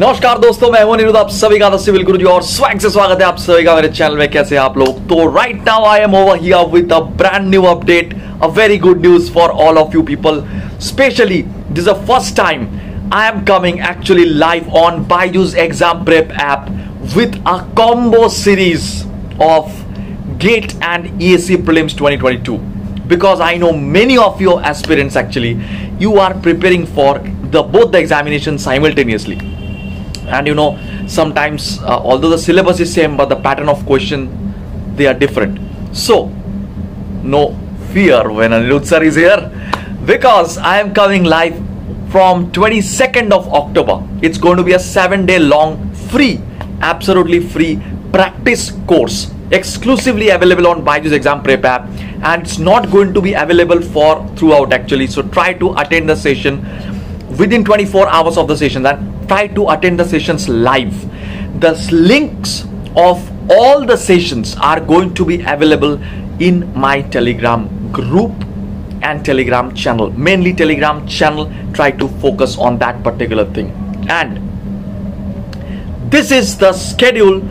नमस्कार दोस्तों, मैं हूँ निरुद्ध आप सभी का सिविल गुरुजी और स्वैग से स्वागत है आप सभी का मेरे चैनल में। कैसे आप लोग? तो right now I am over here with a brand new update a very good news for all of you people specially this a first time I am coming actually live on Byju's exam prep app with a combo series of GATE and ESC Prelims 2022 because I know many of your aspirants actually, you are preparing for the, both the examinations simultaneously. And you know sometimes uh, although the syllabus is same but the pattern of question they are different. So no fear when Aniruddha sir is here because I am coming live from 22nd of October. It's going to be a 7 day long free absolutely free practice course exclusively available on Byju's exam prep app. And it's not going to be available for throughout actually. So try to attend the session within 24 hours of the session. And try to attend the sessions live. The links of all the sessions are going to be available in my telegram group and telegram channel. Mainly telegram channel try to focus on that particular thing. And this is the schedule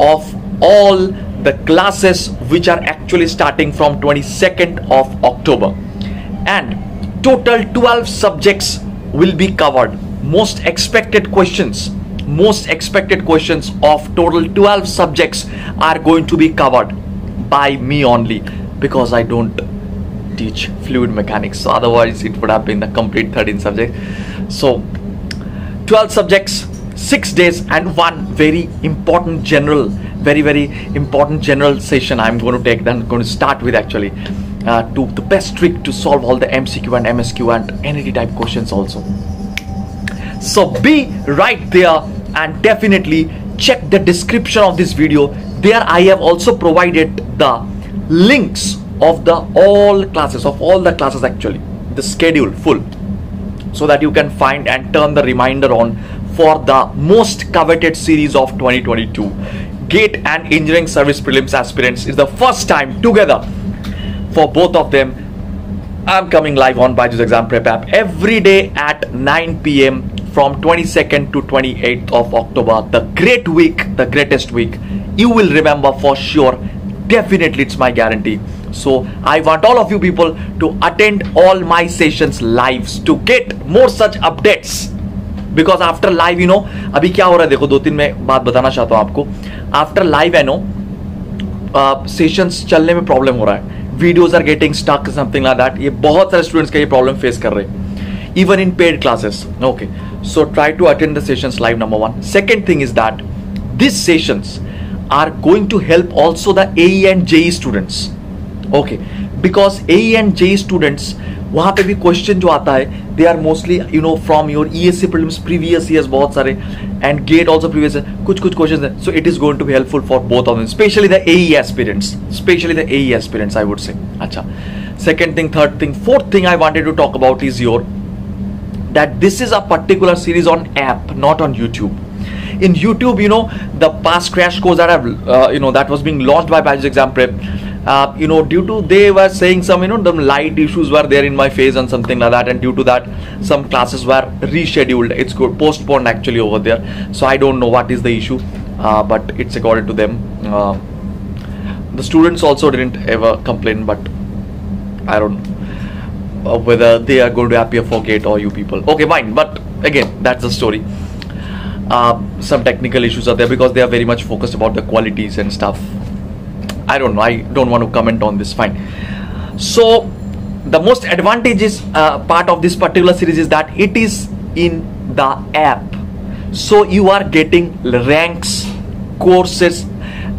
of all the classes which are actually starting from 22nd of October. And total 12 subjects will be covered most expected questions most expected questions of total 12 subjects are going to be covered by me only because I don't teach fluid mechanics. So otherwise it would have been the complete 13 subjects. So 12 subjects 6 days and one very important general very very important general session i'm going to take then going to start with actually uh, to the best trick to solve all the mcq and msq and NAT type questions also so be right there and definitely check the description of this video. There i have also provided the links of the all classes of all the classes actually the schedule full so that you can find and turn the reminder on for the most coveted series of 2022 gate and engineering service prelims aspirants is the first time together for both of them. I'm coming live on Byju's exam prep app every day at 9 p.m from 22nd to 28th of october the great week the greatest week you will remember for sure definitely it's my guarantee so i want all of you people to attend all my sessions lives to get more such updates because after live you know अभी क्या हो रहा है देखो दो तीन मैं बात बताना चाहता हूँ आपको आफ्टर लाइव है नो सेशंस चलने में प्रॉब्लम हो रहा है videos are getting stuck something like that ये बहुत सारे स्टूडेंट्स का ये प्रॉब्लम फेस कर रहे हैं even in paid classes okay so try to attend the sessions live number one second thing is that these sessions are going to help also the AE and JE students okay because AE and JE students वहाँ पे भी question जो आता है they are mostly you know from your E S E prelims previous years बहुत सारे and gate also previous कुछ कुछ क्वेश्चन है so it is going to be helpful for both of specially the a aspirants specially the a aspirants I would say अच्छा second thing third thing fourth thing I wanted to talk about is your that this is a particular series on app not on youtube. In youtube you know the past crash course that i've uh, you know that was being launched by Byju's exam prep uh, you know due to they were saying some you know the light issues were there in my face and something like that and due to that some classes were rescheduled. It's good postponed actually over there. So i don't know what is the issue uh, but it's according to them. Uh, the students also didn't ever complain but i don't know whether they are going to appear for gate or you people. Okay fine but again that's the story. Uh, some technical issues are there because they are very much focused about the qualities and stuff. I don't know i don't want to comment on this fine. So the most advantageous uh, part of this particular series is that it is in the app. So you are getting ranks courses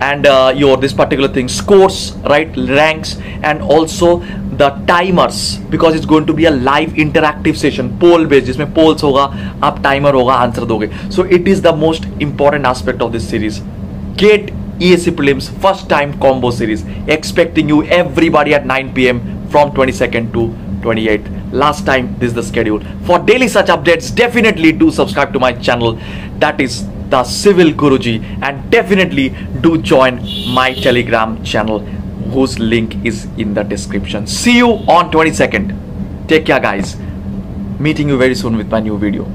and uh, your this particular thing scores right ranks and also the timers because it's going to be a live interactive session poll base जिसमें polls होगा आप timer होगा answer the so So it is the most important aspect of this series. GATE ESE prelims first time combo series expecting you everybody at 9 pm from 22nd to 28th last time this is the schedule. For daily such updates definitely do subscribe to my channel. That is the civil guruji and definitely do join my telegram channel whose link is in the description. See you on 22nd take care guys. Meeting you very soon with my new video